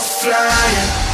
flying.